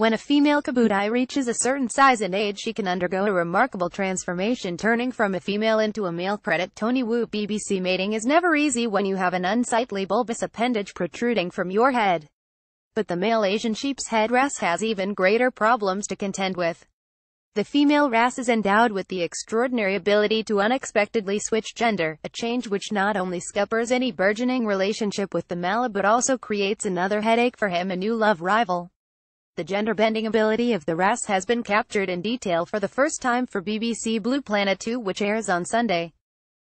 When a female kobudai reaches a certain size and age she can undergo a remarkable transformation turning from a female into a male credit Tony Wu BBC mating is never easy when you have an unsightly bulbous appendage protruding from your head. But the male Asian sheep's head wrasse has even greater problems to contend with. The female wrasse is endowed with the extraordinary ability to unexpectedly switch gender, a change which not only scuppers any burgeoning relationship with the male but also creates another headache for him a new love rival. The gender-bending ability of the wrasse has been captured in detail for the first time for BBC Blue Planet 2 which airs on Sunday.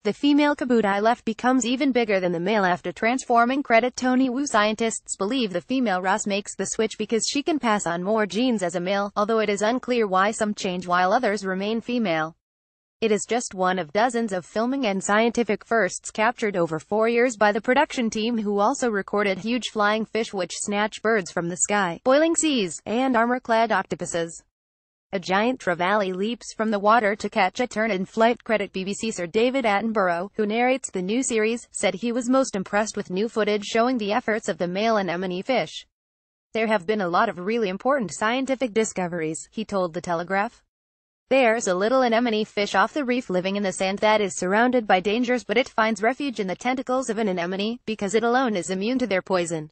The female kobudai left becomes even bigger than the male after transforming credit Tony Wu. Scientists believe the female wrasse makes the switch because she can pass on more genes as a male, although it is unclear why some change while others remain female. It is just one of dozens of filming and scientific firsts captured over four years by the production team who also recorded huge flying fish which snatch birds from the sky, boiling seas, and armor-clad octopuses. A giant trevally leaps from the water to catch a tern in flight credit BBC Sir David Attenborough, who narrates the new series, said he was most impressed with new footage showing the efforts of the male anemone fish. There have been a lot of really important scientific discoveries, he told The Telegraph. There's a little anemone fish off the reef living in the sand that is surrounded by dangers but it finds refuge in the tentacles of an anemone, because it alone is immune to their poison.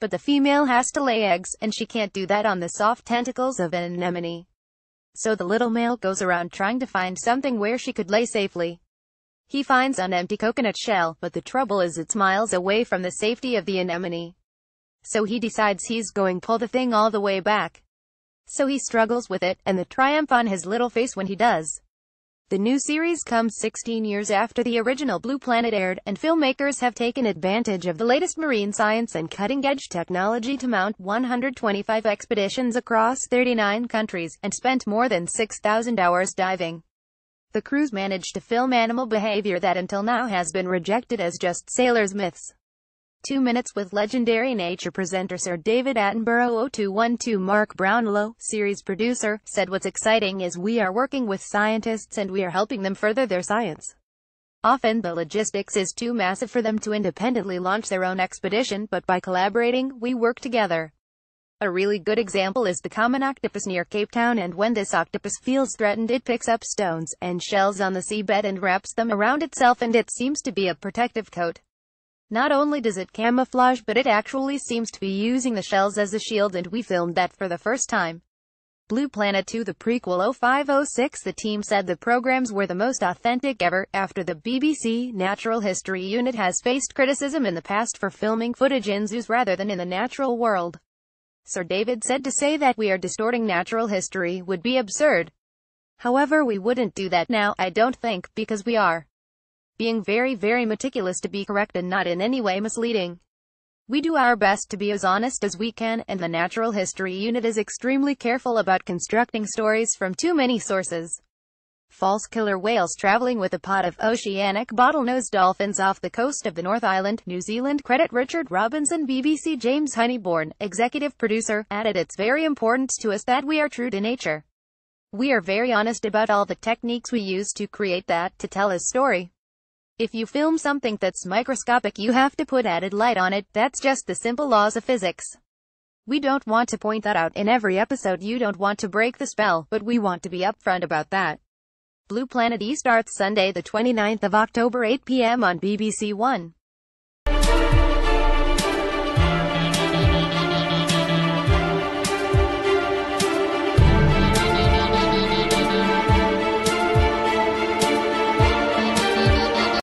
But the female has to lay eggs, and she can't do that on the soft tentacles of an anemone. So the little male goes around trying to find something where she could lay safely. He finds an empty coconut shell, but the trouble is it's miles away from the safety of the anemone. So he decides he's going pull the thing all the way back. So he struggles with it, and the triumph on his little face when he does. The new series comes 16 years after the original Blue Planet aired, and filmmakers have taken advantage of the latest marine science and cutting-edge technology to mount 125 expeditions across 39 countries, and spent more than 6,000 hours diving. The crews managed to film animal behavior that until now has been rejected as just sailors' myths. Two Minutes with legendary nature presenter Sir David Attenborough 0212 Mark Brownlow, series producer, said what's exciting is we are working with scientists and we are helping them further their science. Often the logistics is too massive for them to independently launch their own expedition, but by collaborating, we work together. A really good example is the common octopus near Cape Town and when this octopus feels threatened it picks up stones and shells on the seabed and wraps them around itself and it seems to be a protective coat. Not only does it camouflage but it actually seems to be using the shells as a shield and we filmed that for the first time. Blue Planet 2 the prequel 0506 the team said the programs were the most authentic ever, after the BBC Natural History Unit has faced criticism in the past for filming footage in zoos rather than in the natural world. Sir David said to say that we are distorting natural history would be absurd. However we wouldn't do that now, I don't think, because we are being very very meticulous to be correct and not in any way misleading. We do our best to be as honest as we can, and the Natural History Unit is extremely careful about constructing stories from too many sources. False killer whales traveling with a pod of oceanic bottlenose dolphins off the coast of the North Island, New Zealand. Credit Richard Robinson BBC James Honeybourne, executive producer, added it's very important to us that we are true to nature. We are very honest about all the techniques we use to create that, to tell a story. If you film something that's microscopic you have to put added light on it, that's just the simple laws of physics. We don't want to point that out in every episode you don't want to break the spell, but we want to be upfront about that. Blue Planet E starts Sunday the 29th of October 8 p.m. on BBC One.